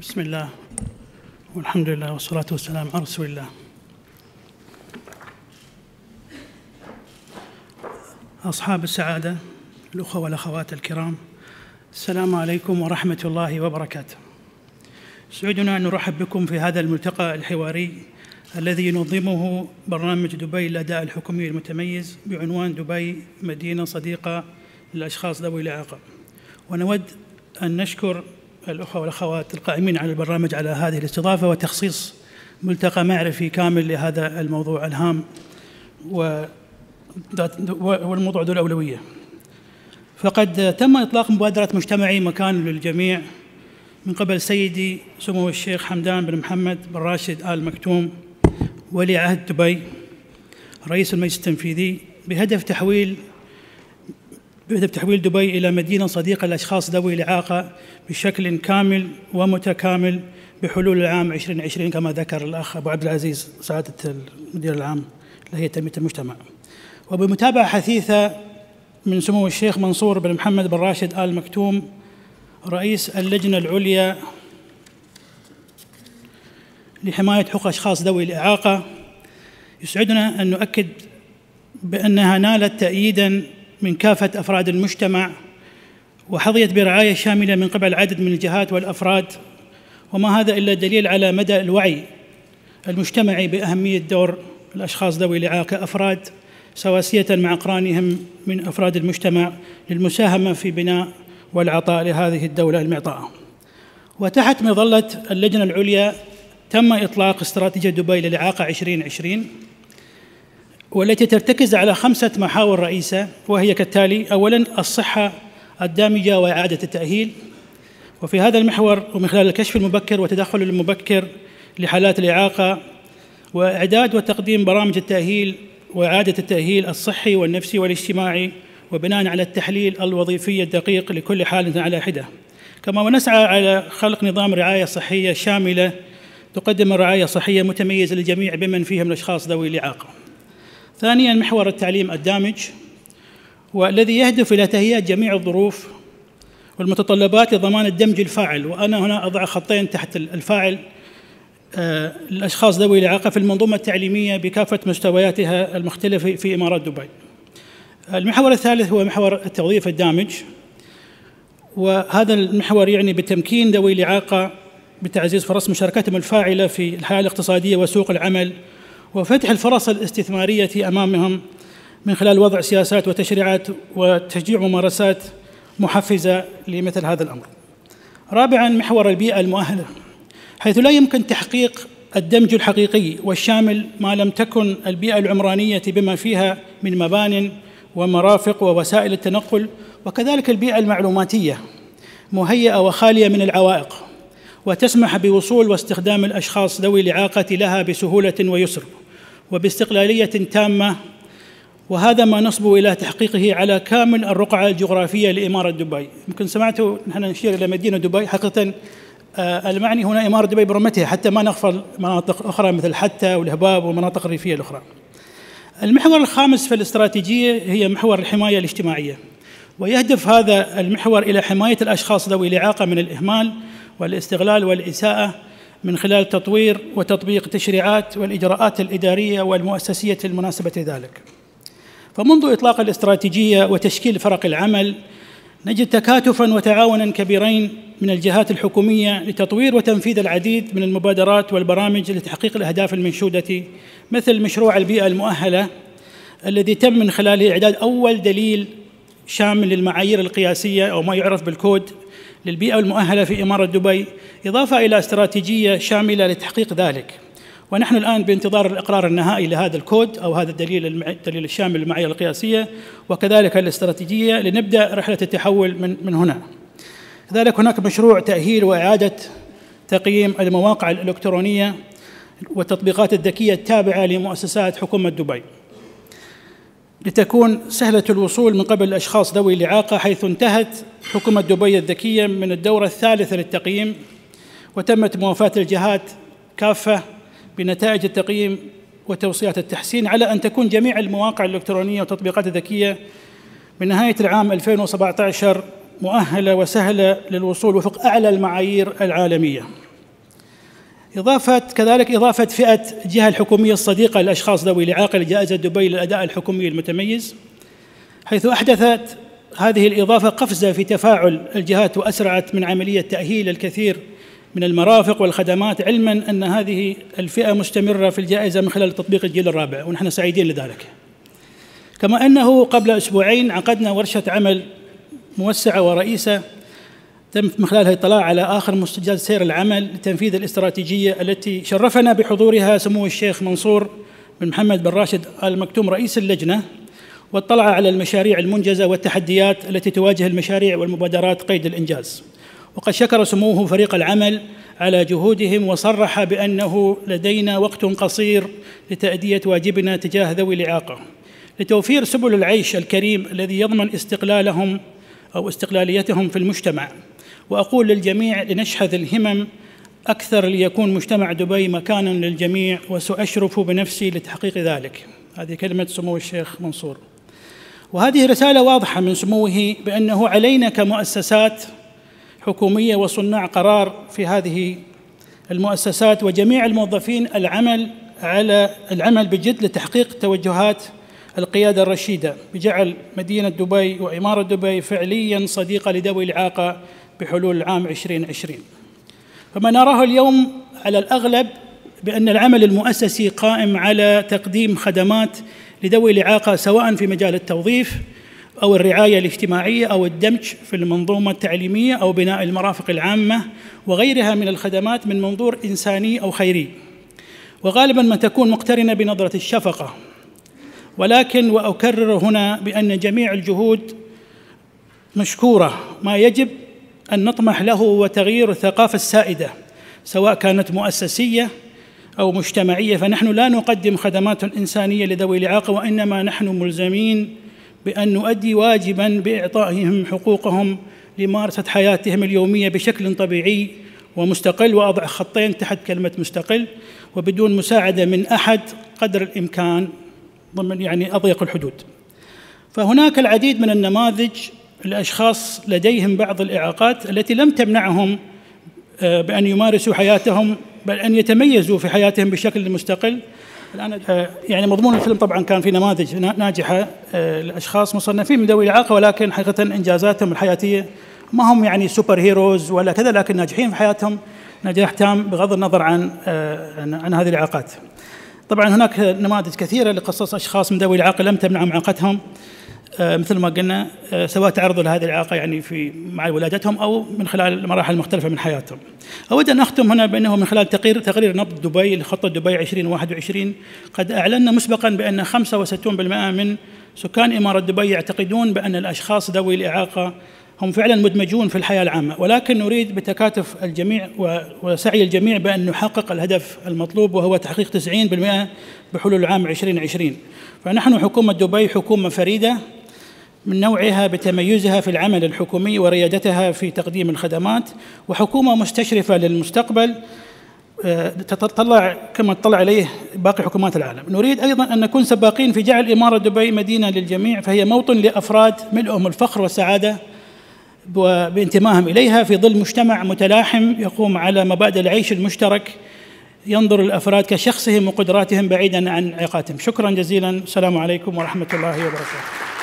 بسم الله. والحمد لله والصلاة والسلام على رسول الله. أصحاب السعادة الأخوة والأخوات الكرام السلام عليكم ورحمة الله وبركاته. سعدنا أن نرحب بكم في هذا الملتقى الحواري الذي ينظمه برنامج دبي للأداء الحكومي المتميز بعنوان دبي مدينة صديقة للأشخاص ذوي الإعاقة. ونود أن نشكر الأخوة والأخوات القائمين على البرنامج على هذه الاستضافة وتخصيص ملتقى معرفي كامل لهذا الموضوع الهام والموضوع ذو الأولوية. فقد تم إطلاق مبادرة مجتمعي مكان للجميع من قبل سيدي سمو الشيخ حمدان بن محمد بن راشد آل مكتوم ولي عهد دبي رئيس المجلس التنفيذي بهدف تحويل بهدف تحويل دبي إلى مدينة صديقة للأشخاص ذوي الإعاقة بشكل كامل ومتكامل بحلول العام 2020 كما ذكر الأخ أبو عبد العزيز سعادة المدير العام لهيئة تنمية المجتمع. وبمتابعة حثيثة من سمو الشيخ منصور بن محمد بن راشد آل مكتوم رئيس اللجنة العليا لحماية حقوق أشخاص ذوي الإعاقة يسعدنا أن نؤكد بأنها نالت تأييدا من كافة أفراد المجتمع وحظيت برعاية شاملة من قبل عدد من الجهات والأفراد وما هذا إلا دليل على مدى الوعي المجتمعي بأهمية دور الأشخاص ذوي الإعاقة أفراد سواسية مع أقرانهم من أفراد المجتمع للمساهمة في بناء والعطاء لهذه الدولة المعطاءة. وتحت مظلة اللجنة العليا تم إطلاق استراتيجية دبي للإعاقة 2020 والتي ترتكز على خمسة محاور رئيسة وهي كالتالي أولا الصحة الدامجة وإعادة التأهيل. وفي هذا المحور ومن خلال الكشف المبكر والتدخل المبكر لحالات الإعاقة وإعداد وتقديم برامج التأهيل وإعادة التأهيل الصحي والنفسي والاجتماعي وبناء على التحليل الوظيفي الدقيق لكل حالة على حدة. كما ونسعى على خلق نظام رعاية صحية شاملة تقدم رعاية صحية متميزة للجميع بمن فيهم الأشخاص ذوي الإعاقة. ثانيا محور التعليم الدامج والذي يهدف إلى تهيئة جميع الظروف والمتطلبات لضمان الدمج الفاعل. وأنا هنا أضع خطين تحت الفاعل. الأشخاص ذوي الإعاقة في المنظومة التعليمية بكافة مستوياتها المختلفة في إمارات دبي. المحور الثالث هو محور التوظيف الدامج. وهذا المحور يعني بتمكين ذوي الإعاقة بتعزيز فرص مشاركتهم الفاعلة في الحياة الاقتصادية وسوق العمل. وفتح الفرص الاستثمارية أمامهم من خلال وضع سياسات وتشريعات وتشجيع ممارسات محفزة لمثل هذا الأمر. رابعا محور البيئة المؤهلة حيث لا يمكن تحقيق الدمج الحقيقي والشامل ما لم تكن البيئة العمرانية بما فيها من مبان ومرافق ووسائل التنقل وكذلك البيئة المعلوماتية مهيئة وخالية من العوائق وتسمح بوصول واستخدام الأشخاص ذوي الإعاقة لها بسهولة ويسر. وباستقلالية تامة وهذا ما نصب إلى تحقيقه على كامل الرقعة الجغرافية لإمارة دبي. يمكن سمعتوا نحن نشير إلى مدينة دبي حقيقة المعني هنا إمارة دبي برمتها حتى ما نغفل مناطق أخرى مثل حتى والهباب والمناطق الريفية الأخرى. المحور الخامس في الاستراتيجية هي محور الحماية الاجتماعية. ويهدف هذا المحور إلى حماية الأشخاص ذوي الإعاقة من الإهمال والاستغلال والإساءة من خلال تطوير وتطبيق تشريعات والإجراءات الإدارية والمؤسسية المناسبة لذلك. فمنذ إطلاق الاستراتيجية وتشكيل فرق العمل نجد تكاتفا وتعاونا كبيرين من الجهات الحكومية لتطوير وتنفيذ العديد من المبادرات والبرامج لتحقيق الأهداف المنشودة مثل مشروع البيئة المؤهلة الذي تم من خلاله إعداد أول دليل شامل للمعايير القياسية أو ما يعرف بالكود للبيئة المؤهلة في إمارة دبي إضافة إلى استراتيجية شاملة لتحقيق ذلك ونحن الآن بانتظار الإقرار النهائي لهذا الكود أو هذا الدليل الدليل الشامل للمعايير القياسية وكذلك الاستراتيجية لنبدأ رحلة التحول من من هنا. كذلك هناك مشروع تأهيل وإعادة تقييم المواقع الإلكترونية والتطبيقات الذكية التابعة لمؤسسات حكومة دبي. لتكون سهلة الوصول من قبل الأشخاص ذوي الإعاقة حيث انتهت حكومة دبي الذكية من الدورة الثالثة للتقييم وتمت موافاة الجهات كافة بنتائج التقييم وتوصيات التحسين على أن تكون جميع المواقع الإلكترونية والتطبيقات الذكية من نهاية العام 2017 مؤهلة وسهلة للوصول وفق أعلى المعايير العالمية. إضافة كذلك إضافة فئة الجهة الحكومية الصديقة للأشخاص ذوي الإعاقة لجائزة دبي للأداء الحكومي المتميز حيث أحدثت هذه الإضافة قفزة في تفاعل الجهات وأسرعت من عملية تأهيل الكثير من المرافق والخدمات علما أن هذه الفئة مستمرة في الجائزة من خلال تطبيق الجيل الرابع ونحن سعيدين لذلك. كما أنه قبل أسبوعين عقدنا ورشة عمل موسعة ورئيسة تم من خلالها الاطلاع على آخر مستجدات سير العمل لتنفيذ الاستراتيجية التي شرفنا بحضورها سمو الشيخ منصور بن محمد بن راشد آل مكتوم رئيس اللجنة واطلع على المشاريع المنجزة والتحديات التي تواجه المشاريع والمبادرات قيد الإنجاز. وقد شكر سموه فريق العمل على جهودهم وصرح بأنه لدينا وقت قصير لتأدية واجبنا تجاه ذوي الإعاقة. لتوفير سبل العيش الكريم الذي يضمن استقلالهم أو استقلاليتهم في المجتمع. وأقول للجميع لنشحذ الهمم أكثر ليكون مجتمع دبي مكانا للجميع وسأشرف بنفسي لتحقيق ذلك. هذه كلمة سمو الشيخ منصور. وهذه رسالة واضحة من سموه بأنه علينا كمؤسسات حكومية وصناع قرار في هذه المؤسسات وجميع الموظفين العمل على العمل بجد لتحقيق توجهات القيادة الرشيدة. بجعل مدينة دبي وإمارة دبي فعليا صديقة لذوي الإعاقة بحلول العام 2020 فما نراه اليوم على الأغلب بأن العمل المؤسسي قائم على تقديم خدمات لذوي الإعاقة سواء في مجال التوظيف أو الرعاية الاجتماعية أو الدمج في المنظومة التعليمية أو بناء المرافق العامة وغيرها من الخدمات من منظور إنساني أو خيري. وغالبا ما تكون مقترنة بنظرة الشفقة. ولكن وأكرر هنا بأن جميع الجهود مشكورة. ما يجب أن نطمح له وتغيير الثقافة السائدة سواء كانت مؤسسية أو مجتمعية. فنحن لا نقدم خدمات إنسانية لذوي الإعاقة وإنما نحن ملزمين بأن نؤدي واجبا بإعطائهم حقوقهم لممارسة حياتهم اليومية بشكل طبيعي ومستقل وأضع خطين تحت كلمة مستقل وبدون مساعدة من أحد قدر الإمكان ضمن يعني أضيق الحدود. فهناك العديد من النماذج لأشخاص لديهم بعض الإعاقات التي لم تمنعهم آه، بأن يمارسوا حياتهم بل أن يتميزوا في حياتهم بشكل مستقل. الآن آه، يعني مضمون الفيلم طبعا كان في نماذج ناجحة آه، لأشخاص مصنفين من ذوي الإعاقة ولكن حقيقة إنجازاتهم الحياتية ما هم يعني سوبر هيروز ولا كذا لكن ناجحين في حياتهم. نجاح تام بغض النظر عن عن هذه الإعاقات. طبعا هناك نماذج كثيرة لقصص أشخاص من ذوي الإعاقة لم تمنعهم إعاقتهم آه، مثل ما قلنا آه، سواء تعرضوا لهذه الإعاقة يعني في مع ولادتهم أو من خلال المراحل المختلفة من حياتهم. أود أن أختم هنا بأنه من خلال تقرير تقرير نبض دبي لخطة دبي 2021 قد أعلنا مسبقا بأن 65% من سكان إمارة دبي يعتقدون بأن الأشخاص ذوي الإعاقة هم فعلا مدمجون في الحياة العامة ولكن نريد بتكاتف الجميع وسعي الجميع بأن نحقق الهدف المطلوب وهو تحقيق 90% بحلول العام 2020 فنحن حكومة دبي حكومة فريدة من نوعها بتميزها في العمل الحكومي وريادتها في تقديم الخدمات وحكومة مستشرفة للمستقبل آه، تتطلع كما تطلع عليه باقي حكومات العالم. نريد أيضا أن نكون سباقين في جعل إمارة دبي مدينة للجميع فهي موطن لأفراد ملئهم الفخر والسعادة بانتمائهم إليها في ظل مجتمع متلاحم يقوم على مبادئ العيش المشترك ينظر الأفراد كشخصهم وقدراتهم بعيدا عن علاقاتهم شكرا جزيلا. السلام عليكم ورحمة الله وبركاته.